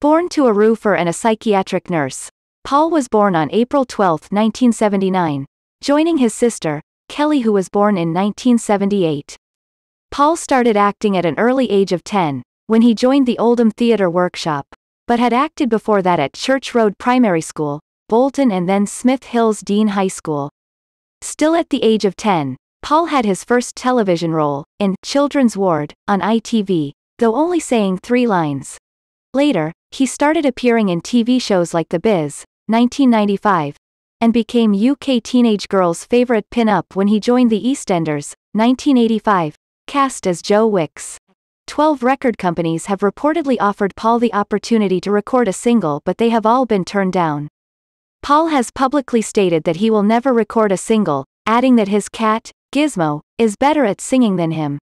Born to a roofer and a psychiatric nurse, Paul was born on April 12, 1979, joining his sister, Kelly who was born in 1978. Paul started acting at an early age of 10, when he joined the Oldham Theatre Workshop, but had acted before that at Church Road Primary School, Bolton and then Smithills Dean High School. Still at the age of 10, Paul had his first television role, in Children's Ward, on ITV, though only saying three lines. Later, he started appearing in TV shows like The Biz, 1995, and became UK teenage girls' favorite pin-up when he joined the EastEnders, 1985, cast as Joe Wicks. Twelve record companies have reportedly offered Paul the opportunity to record a single but they have all been turned down. Paul has publicly stated that he will never record a single, adding that his cat, Gizmo, is better at singing than him.